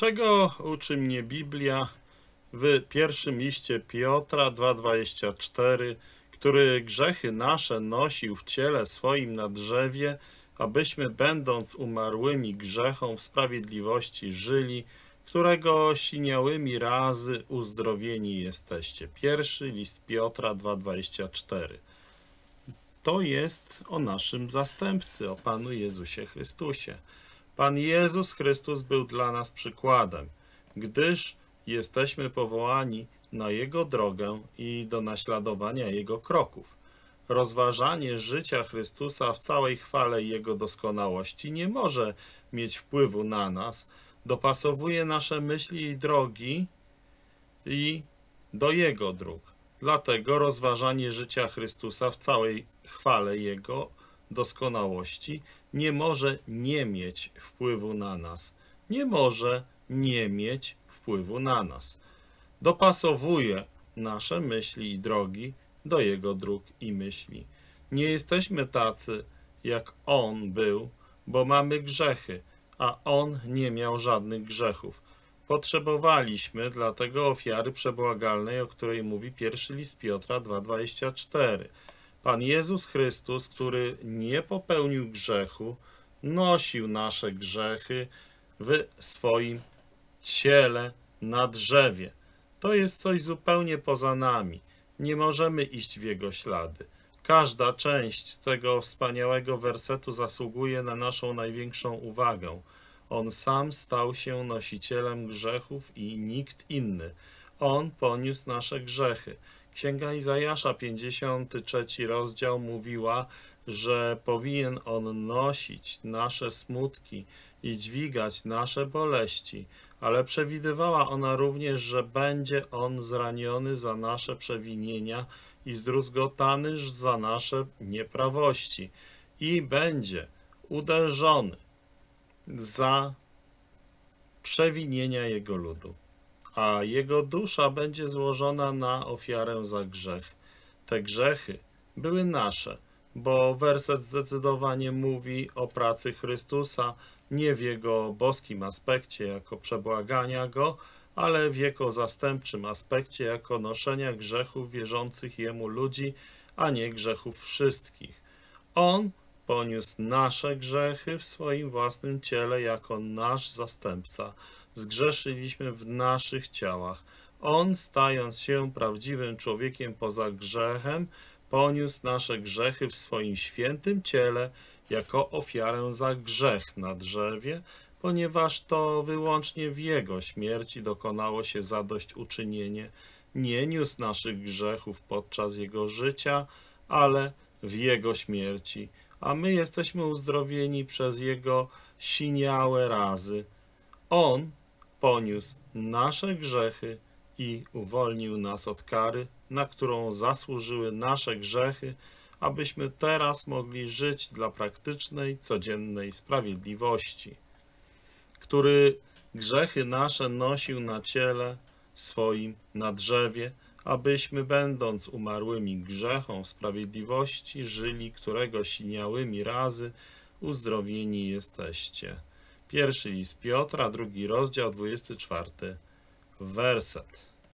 Czego uczy mnie Biblia w pierwszym liście Piotra 2,24, który grzechy nasze nosił w ciele swoim na drzewie, abyśmy będąc umarłymi grzechom w sprawiedliwości żyli, którego siniałymi razy uzdrowieni jesteście. Pierwszy list Piotra 2,24. To jest o naszym zastępcy, o Panu Jezusie Chrystusie. Pan Jezus Chrystus był dla nas przykładem, gdyż jesteśmy powołani na Jego drogę i do naśladowania Jego kroków. Rozważanie życia Chrystusa w całej chwale Jego doskonałości nie może mieć wpływu na nas, dopasowuje nasze myśli i drogi i do Jego dróg. Dlatego rozważanie życia Chrystusa w całej chwale Jego doskonałości nie może nie mieć wpływu na nas. Nie może nie mieć wpływu na nas. Dopasowuje nasze myśli i drogi do Jego dróg i myśli. Nie jesteśmy tacy, jak On był, bo mamy grzechy, a On nie miał żadnych grzechów. Potrzebowaliśmy dlatego ofiary przebłagalnej, o której mówi pierwszy list Piotra 2,24. Pan Jezus Chrystus, który nie popełnił grzechu, nosił nasze grzechy w swoim ciele na drzewie. To jest coś zupełnie poza nami. Nie możemy iść w jego ślady. Każda część tego wspaniałego wersetu zasługuje na naszą największą uwagę. On sam stał się nosicielem grzechów i nikt inny. On poniósł nasze grzechy. Księga Izajasza, 53 rozdział, mówiła, że powinien on nosić nasze smutki i dźwigać nasze boleści, ale przewidywała ona również, że będzie on zraniony za nasze przewinienia i zdruzgotany za nasze nieprawości i będzie uderzony za przewinienia jego ludu a jego dusza będzie złożona na ofiarę za grzech. Te grzechy były nasze, bo werset zdecydowanie mówi o pracy Chrystusa nie w jego boskim aspekcie jako przebłagania go, ale w jego zastępczym aspekcie jako noszenia grzechów wierzących jemu ludzi, a nie grzechów wszystkich. On poniósł nasze grzechy w swoim własnym ciele jako nasz zastępca zgrzeszyliśmy w naszych ciałach. On, stając się prawdziwym człowiekiem poza grzechem, poniósł nasze grzechy w swoim świętym ciele jako ofiarę za grzech na drzewie, ponieważ to wyłącznie w Jego śmierci dokonało się zadośćuczynienie. Nie niósł naszych grzechów podczas Jego życia, ale w Jego śmierci, a my jesteśmy uzdrowieni przez Jego siniałe razy. On poniósł nasze grzechy i uwolnił nas od kary, na którą zasłużyły nasze grzechy, abyśmy teraz mogli żyć dla praktycznej, codziennej sprawiedliwości, który grzechy nasze nosił na ciele swoim na drzewie, abyśmy, będąc umarłymi grzechom sprawiedliwości, żyli, którego siniałymi razy uzdrowieni jesteście. Pierwszy list Piotra, drugi rozdział, 24 werset.